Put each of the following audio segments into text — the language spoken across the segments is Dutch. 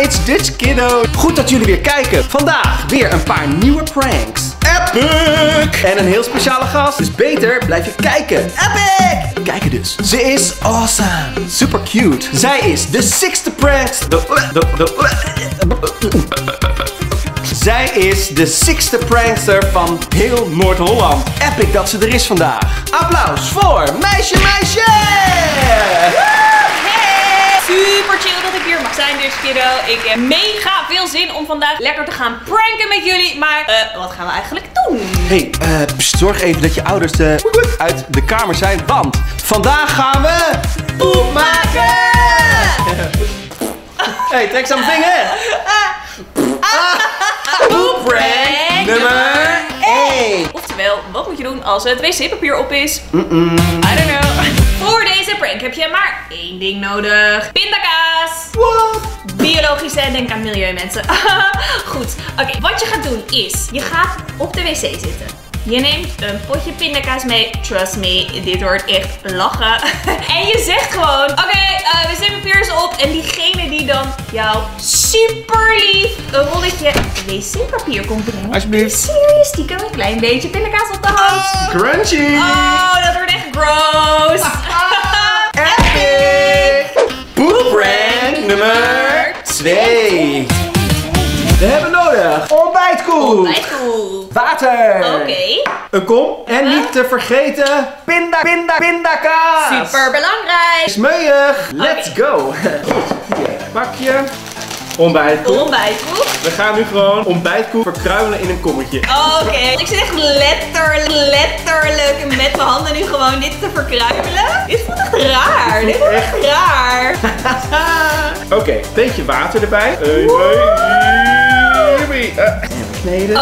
it's Dutch Kiddo. Goed dat jullie weer kijken. Vandaag weer een paar nieuwe pranks. Epic! En een heel speciale gast. Dus beter blijf je kijken. Epic! Kijken dus. Ze is awesome. Super cute. Zij is de sixte de, zij is de sixte prankster van heel Noord-Holland. Epic dat ze er is vandaag. Applaus voor Meisje Meisje! Hey! Super chill dat ik hier mag zijn, dus kiddo. Ik heb mega veel zin om vandaag lekker te gaan pranken met jullie. Maar eh, wat gaan we eigenlijk doen? Hey, eh, zorg even dat je ouders eh, uit de kamer zijn, want vandaag gaan we poep maken! hey, trek mijn vinger! Poep prank nummer 1! Oftewel, wat moet je doen als het wc-papier op is? I don't know. Voor deze prank heb je maar één ding nodig. Pindakaas. What? Biologische, denk aan milieu mensen. Goed, oké, wat je gaat doen is, je gaat op de wc zitten. Je neemt een potje pindakaas mee. Trust me, dit wordt echt lachen. en je zegt gewoon, oké, okay, uh, eh, wc-papier is op. En diegene die dan jou super lief een rolletje wc-papier komt brengen. Alsjeblieft. Serieus, stiekem een klein beetje pindakaas op de hand. Crunchy. Oh, dat gross. Epic. Poop nummer 2. We hebben nodig ontbijtkoek. Ontbijtkoek. Water. Oké. Een kom. En niet te vergeten pinda, pinda, pindakaas. Super belangrijk. Smeuig. Let's go. Goed. Pak je. Ontbijtkoek. Ontbijtkoek. We gaan nu gewoon ontbijtkoek verkruimelen in een kommetje. Oké. Ik zit echt letterlijk, letterlijk met mijn handen nu gewoon dit te verkruimelen. Dit voelt echt raar. Dit voelt echt raar. Oké, beetje water erbij. Uh,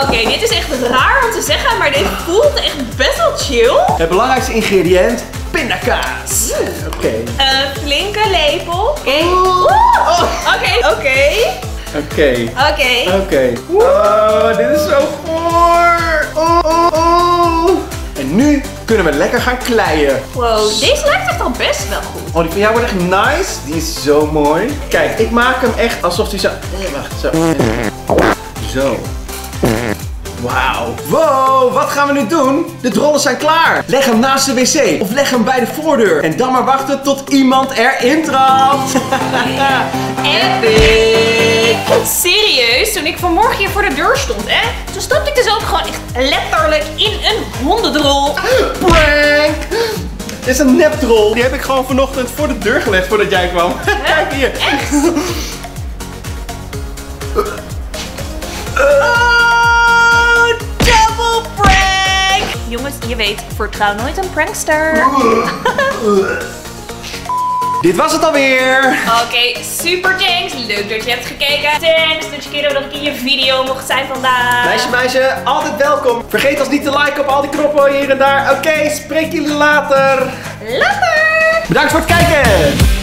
Oké, dit is echt raar om te zeggen, maar dit voelt echt best wel chill. Het belangrijkste ingrediënt, pindakaas. Oké. Een flinke lepel. Oké. Oké, oké. Oké. Oké. Oké. Oh, dit is zo goor. Oh, oh, oh. En nu kunnen we lekker gaan kleien. Wow, deze lijkt echt al best wel goed. Oh, die van jou wordt echt nice. Die is zo mooi. Kijk, ik maak hem echt alsof hij zo... Nee, wacht, zo. Zo. Wauw. Wow, wat gaan we nu doen? De drollen zijn klaar. Leg hem naast de wc of leg hem bij de voordeur. En dan maar wachten tot iemand erin trapt. Epic. Serieus, toen ik vanmorgen hier voor de deur stond, hè? Toen stapte ik dus ook gewoon echt letterlijk in een hondendrol. Prank. Dit is een nepdrol. Die heb ik gewoon vanochtend voor de deur gelegd voordat jij kwam. Kijk hier. Echt? je weet, vertrouw nooit een prankster. Dit was het alweer. Oké, super thanks. Leuk dat je hebt gekeken. Thanks dat je kiddo dat ik in je video mocht zijn vandaag. Meisje, meisje, altijd welkom. Vergeet ons niet te liken op al die knoppen hier en daar. Oké, spreek jullie later. Later. Bedankt voor het kijken.